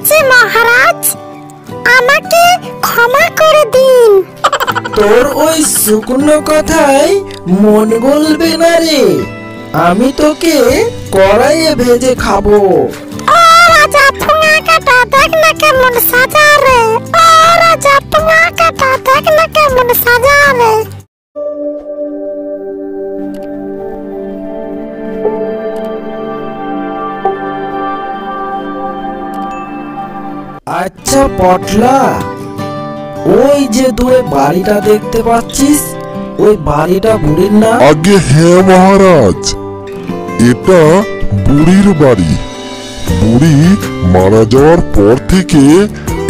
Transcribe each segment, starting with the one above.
হয়েছে মহারাজ। আমাকে ক্ষমা করে দিন। তোর ওই শুকনো কথায় মন গলবে না রে। আমি তোকে কড়াইয়ে ভেজে খাব। ও রাজা কাটা দেখ না কেমন সাজা রে। ও রাজা কাটা দেখ না কেমন সাজা রে। আচ্ছা পটলা, ওই যে দূরে বাড়িটা দেখতে পাচ্ছিস, ওই বাড়িটা বুড়ির না আগে হ্যাঁ মহারাজ, এটা বুড়ির বাড়ি। বুড়ি মারা যাওয়ার পর থেকে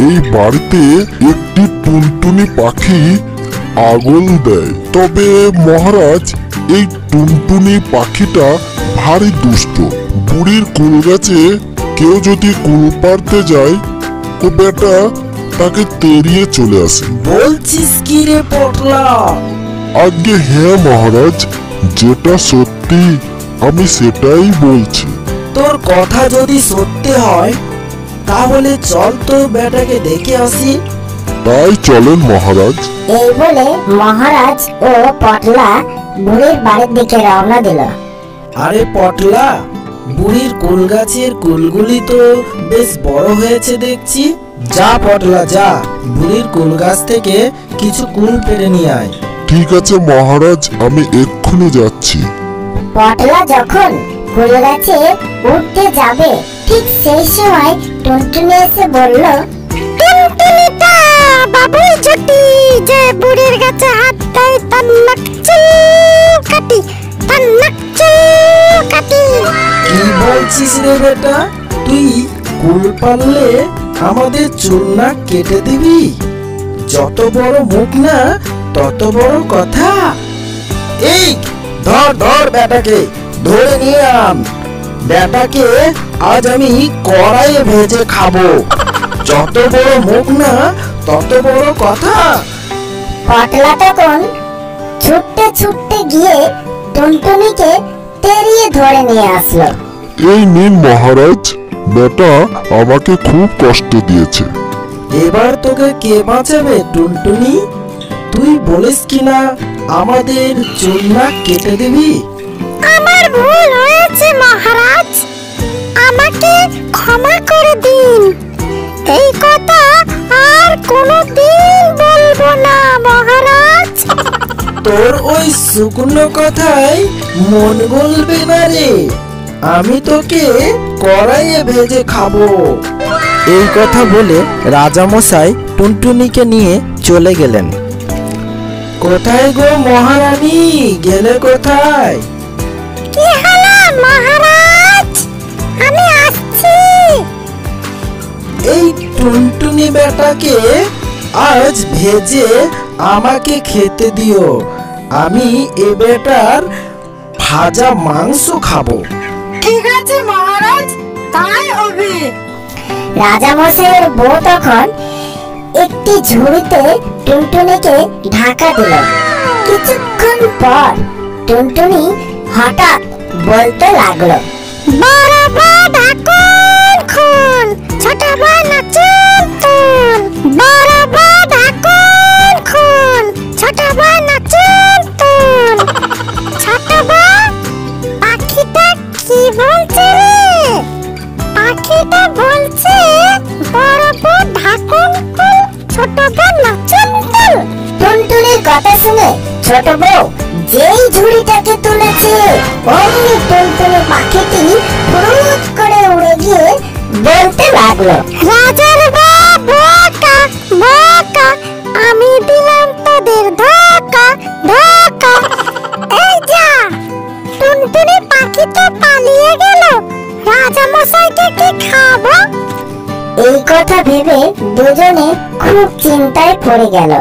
এই বাড়িতে একটি টুনটুনি পাখি আগল দেয়। তবে মহারাজ, এই টুনটুনি পাখিটা ভারী দুষ্ট। বুড়ির কুল গাছে কেউ যদি কুল পারতে যায় ও বেটা তাকে তেড়িয়ে চলে আসে। বলছিস কি রে পটলা? আজ্ঞে হ্যাঁ মহারাজ যেটা সত্যি আমি সেটাই বলছি। তোর কথা যদি সত্যি হয় তাহলে চল তো বেটাকে দেখে আসি। তাই চলেন মহারাজ। এই বলে মহারাজ ও পটলা বুড়ির বাড়ির দিকে রওনা দিল। আরে পটলা বুড়ির কুল গাছের কুলগুলি তো বেশ বড় হয়েছে দেখছি। যা পটলা যা। বুড়ির কুল গাছ থেকে কিছু কুল পেরে নিয়ে আয়। ঠিক আছে মহারাজ আমি এক্ষুনি যাচ্ছি। পটলা যখন কুল গাছে উঠতে যাবে ঠিক সেই সময় টুনটুনি এসে বলল টুনটুনিটা বাবুই জটি যে বুড়ির গাছে হাত দেয় তার নাক চুল কাটি তার নাক চুল কাটি কি বলছিস রে বেটা? তুই কুল পারলে আমাদের চুল না কেটে দিবি? যত বড় মুখ না তত বড় কথা। এই ধর ধর বেটাকে ধরে নিয়ে আন। বেটাকে আজ আমি কড়াইয়ে ভেজে খাব। যত বড় মুখ না তত বড় কথা। পটলা তখন ছুটতে ছুটতে গিয়ে টুনটুনিকে তেড়িয়ে ধরে নিয়ে আসলো। এই নিন মহারাজ বেটা আমাকে খুব কষ্ট দিয়েছে। এবার তোকে কে বাঁচাবে টুনটুনি? তুই বলিস কিনা আমাদের চুল কেটে দিবি? আমার ভুল হয়েছে মহারাজ। আমাকে ক্ষমা করে দিন। এই কথা আর কোনোদিন তোর ওই শুকনো কথায় মন গলবে না রে। আমি তোকে কড়াইয়ে ভেজে খাব। এই কথা বলে রাজামশাই টুনটুনিকে নিয়ে চলে গেলেন। কোথায় গো মহারানী? গেলে কোথায়? কি হলো মহারাজ? আমি আসছি। এই টুনটুনি বেটাকে আজ ভেজে আমাকে খেতে দিও। আমি এ বেটার ভাজা মাংস খাব। ঠিক আছে মহারাজ তাই হবে। রাজামশাইয়ের বউ তখন একটি ঝুড়িতে টুনটুনিকে ঢাকা দিল। কিছুক্ষণ পর টুনটুনি হঠাৎ বলতে লাগল বড় কি বলছে রে? পাখিটা বলছে, বড় বড় ঢাকুন খুন ছোট বড় নাচুন তুন টুনটুনির কথা শুনে ছোট বউ যেই ঝুড়িটাকে তুলেছে, অমনি টুনটুনি পাখিটি ফুরুত করে উড়ে গিয়ে বলতে লাগল টুনটুনি পাখি তো পালিয়ে গেল। রাজা মশাইকে কি খাব? এই কথা ভেবে দুজনে খুব চিন্তায় পড়ে গেল।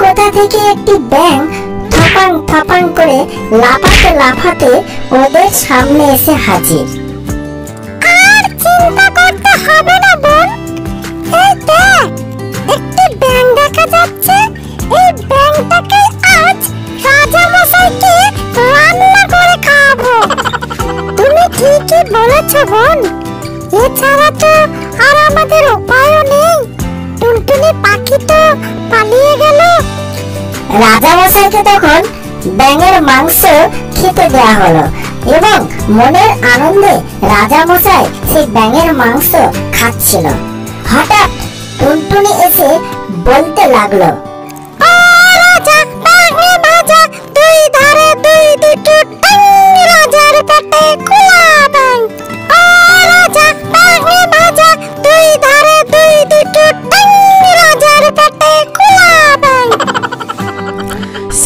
কোথা থেকে একটি ব্যাং থপাং থপাং করে লাফাতে লাফাতে ওদের সামনে এসে হাজির। আর চিন্তা করতে হবে না বোন। এই দেখ একটি ব্যাং দেখা যাচ্ছে। আছে বোন। এছাড়া তো আর আমাদের উপায়ও নেই। টুনটুনি পাখি তো পালিয়ে গেল। রাজা মশাইকে তখন ব্যাঙের মাংস খেতে দেয়া হলো এবং মনের আনন্দে রাজা মশাই সেই ব্যাঙের মাংস খাচ্ছিল। হঠাৎ টুনটুনি এসে বলতে লাগল রাজা দুই ধারে দুই দুটো রাজার পেটে খোলা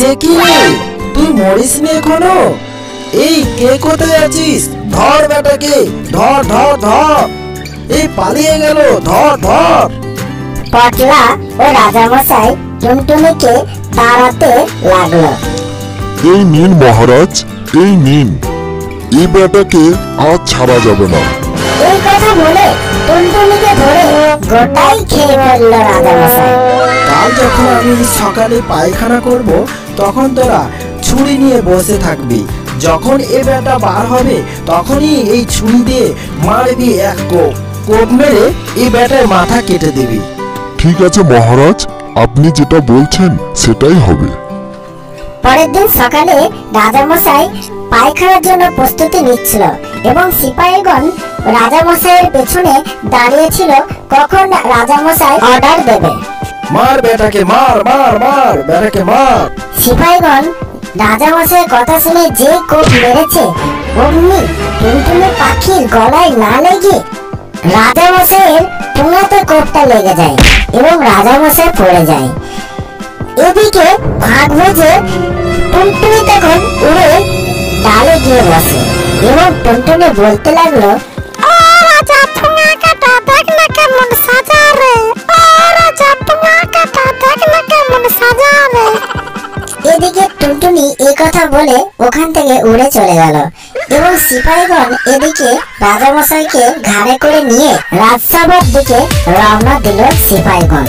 সে কি? তুই মরিস নি এখনও? এই কে কোথায় আছিস? ধর বেটাকে ধর ধর ধর। এই পালিয়ে গেল ধর ধর। পটলা ও রাজামশাই টুনটুনিকে তাড়াতে লাগল। এই নিন মহারাজ এই নিন। এই বেটাকে আজ ছাড়া যাবে না। এই কথা বলে টুনটুনিকে ধরে গোটাই খেয়ে ফেলল রাজামশাই। কাল যখন আমি সকালে পায়খানা করব তখন তোরা ছুরি নিয়ে বসে থাকবি। যখন এ বেটা বার হবে তখনই এই ছুরি দিয়ে মারবি এক কোপ। কোপ মেরে এই বেটার মাথা কেটে দিবি। ঠিক আছে মহারাজ আপনি যেটা বলছেন সেটাই হবে। পরের দিন সকালে রাজামশাই পায়খানার জন্য প্রস্তুতি নিচ্ছিল এবং সিপাহীগণ রাজামশাইয়ের পেছনে দাঁড়িয়েছিল কখন রাজামশাই অর্ডার দেবে। মার বেটাকে মার মার মার, বেটাকে মার। সিপাহীগণ, রাজামশাইয়ের কথা শুনে যে কোপ মেরেছে, অমনি টুনটুনি পাখির গলায় না লেগে রাজামশাইয়ের পুঙাতে কোপটা লেগে যায় এবং রাজা রাজামশাই পড়ে যায়। এদিকে ভাগ ভেজে টুনটুনি তখন উড়ে ডালে গিয়ে বসে এবং টুনটুনি বলতে লাগল টুনটুনি এই কথা বলে ওখান থেকে উড়ে চলে গেল। এবং সিপাহীগণ এদিকে রাজামশাইকে ঘাড়ে করে নিয়ে রাজসভার দিকে রওনা দিল সিপাহীগণ।